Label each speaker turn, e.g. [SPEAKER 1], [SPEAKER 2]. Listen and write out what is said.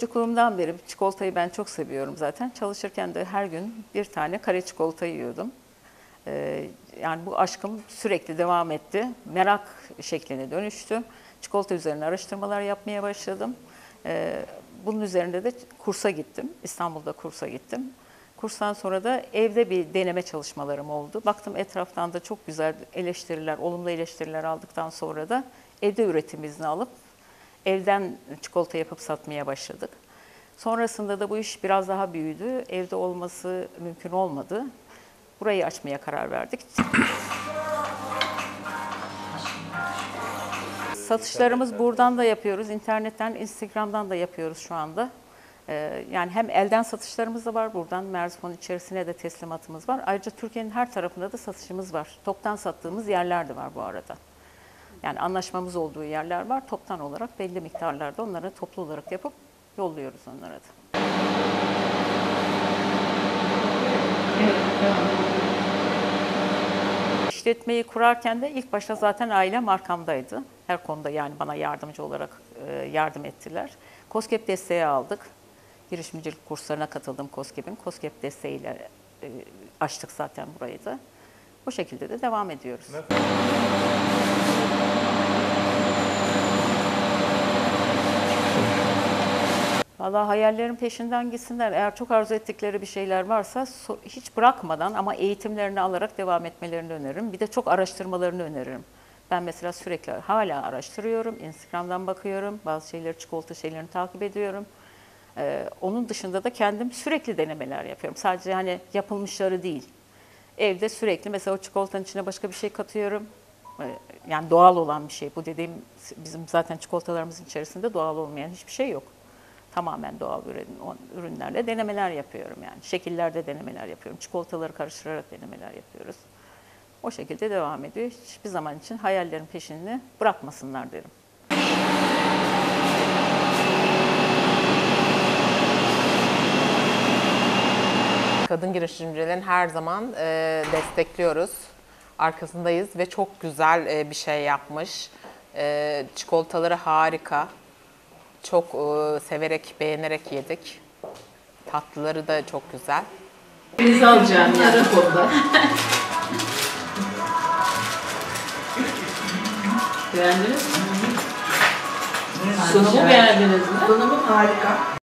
[SPEAKER 1] Çocukluğumdan beri çikolatayı ben çok seviyorum zaten. Çalışırken de her gün bir tane kare çikolata yiyordum. Ee, yani bu aşkım sürekli devam etti. Merak şekline dönüştü. Çikolata üzerine araştırmalar yapmaya başladım. Ee, bunun üzerinde de kursa gittim. İstanbul'da kursa gittim. Kurstan sonra da evde bir deneme çalışmalarım oldu. Baktım etraftan da çok güzel eleştiriler, olumlu eleştiriler aldıktan sonra da evde üretim izni alıp evden çikolata yapıp satmaya başladık. Sonrasında da bu iş biraz daha büyüdü. Evde olması mümkün olmadı. Burayı açmaya karar verdik. Satışlarımız buradan da yapıyoruz. internetten, Instagram'dan da yapıyoruz şu anda. Ee, Yani hem elden satışlarımız da var buradan. Merzifon içerisine de teslimatımız var. Ayrıca Türkiye'nin her tarafında da satışımız var. Toptan sattığımız yerler de var bu arada. Yani anlaşmamız olduğu yerler var. Toptan olarak belli miktarlarda onlara toplu olarak yapıp yolluyoruz onlara da. İşletmeyi kurarken de ilk başta zaten ailem arkamdaydı. Her konuda yani bana yardımcı olarak e, yardım ettiler. COSGAP desteği aldık. Girişimcilik kurslarına katıldım COSGAP'in. COSGAP desteğiyle e, açtık zaten burayı da. Bu şekilde de devam ediyoruz. Valla hayallerin peşinden gitsinler. Eğer çok arzu ettikleri bir şeyler varsa hiç bırakmadan ama eğitimlerini alarak devam etmelerini öneririm. Bir de çok araştırmalarını öneririm. Ben mesela sürekli hala araştırıyorum. Instagram'dan bakıyorum. Bazı şeyleri, çikolata şeylerini takip ediyorum. Ee, onun dışında da kendim sürekli denemeler yapıyorum. Sadece hani yapılmışları değil. Evde sürekli mesela o çikolatanın içine başka bir şey katıyorum. Ee, Yani doğal olan bir şey. Bu dediğim bizim zaten çikolatalarımızın içerisinde doğal olmayan hiçbir şey yok. Tamamen doğal ürünlerle denemeler yapıyorum yani. Şekillerde denemeler yapıyorum. Çikolataları karıştırarak denemeler yapıyoruz. O şekilde devam ediyor. Hiçbir zaman için hayallerin peşini bırakmasınlar derim.
[SPEAKER 2] Kadın girişimcilerin her zaman e, destekliyoruz. Arkasındayız ve çok güzel e, bir şey yapmış. E, çikolataları harika. Çok e, severek, beğenerek yedik. Tatlıları da çok güzel.
[SPEAKER 3] Biz alacağım yarın konuda. Beğendiniz mi? Sunumu beğendiniz mi?
[SPEAKER 4] Sunumu harika.